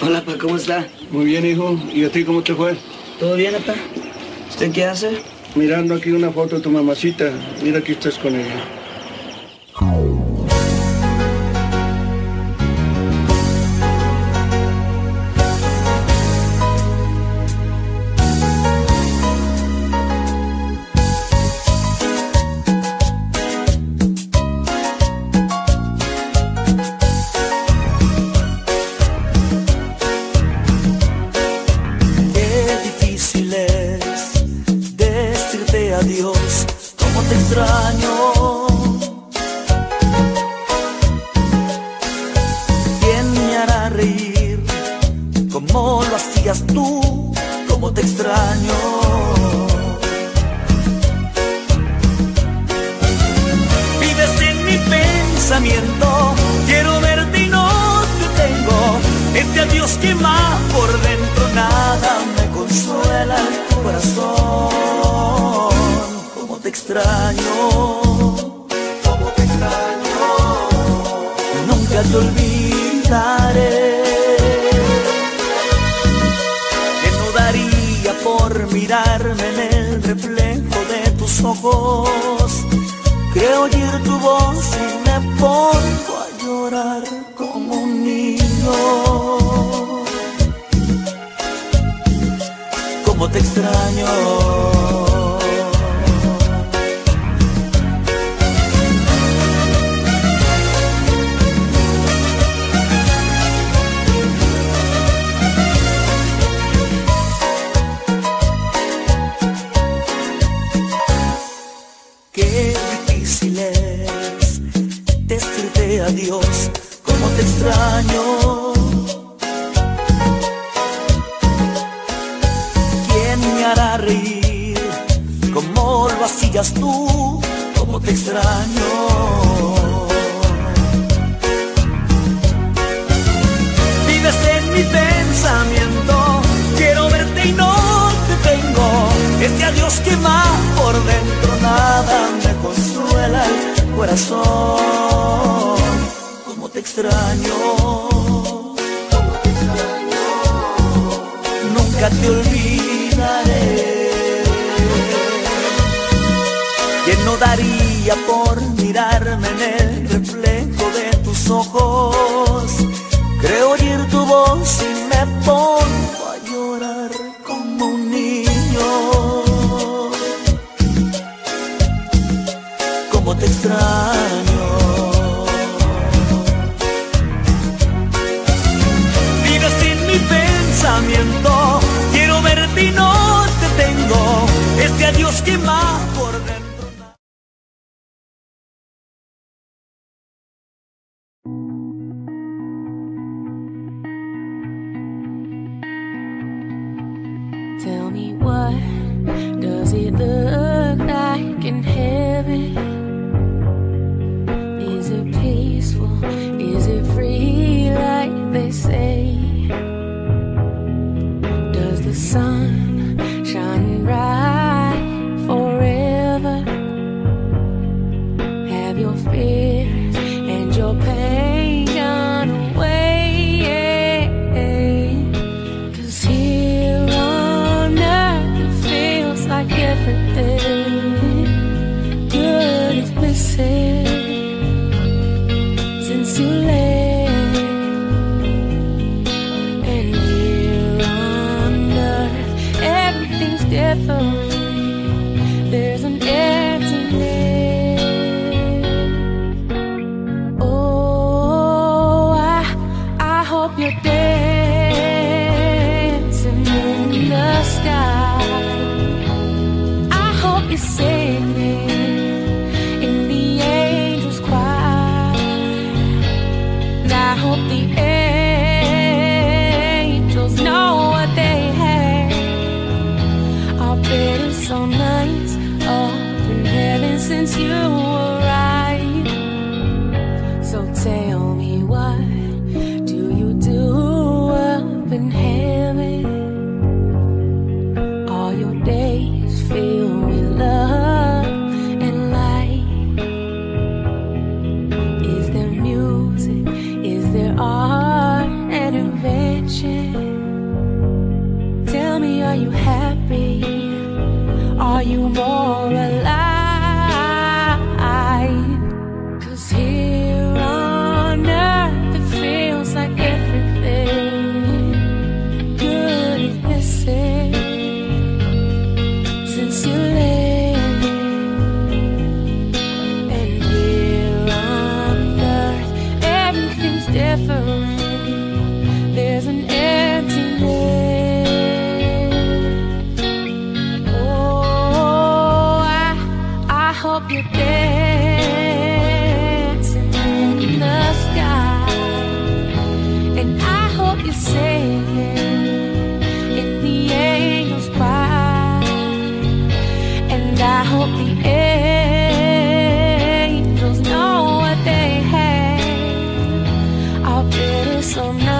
Hola, pa, ¿cómo está? Muy bien, hijo. ¿Y a ti cómo te fue? ¿Todo bien, apa? ¿Usted qué hace? Mirando aquí una foto de tu mamacita. Mira que estás con ella. Tú, cómo te extraño? Vives en mi pensamiento, quiero verte y no te tengo. Este adiós quema por dentro, nada me consuela el corazón. Cómo te extraño, cómo te extraño. Nunca te olvidaré. Por mirarme en el reflejo de tus ojos. Creo oír tu voz y me pongo a llorar como un niño. Como te extraño. Decirte adiós, como te extraño. ¿Quién me hará reír como lo hacías tú, como te extraño? Vives en mi pensamiento, quiero verte y no te tengo. Este adiós quema por dentro, nada me consuela el corazón. Extraño. Nunca te olvidaré. Que no daría por mirarme en el Tell me what does it look like in heaven? Is it peaceful? Is it free like they say? Does the sun There's an emptiness. Oh, I, I hope you're dancing in the sky. I hope you're singing Bed is so nice up in heaven since you arrived. So nice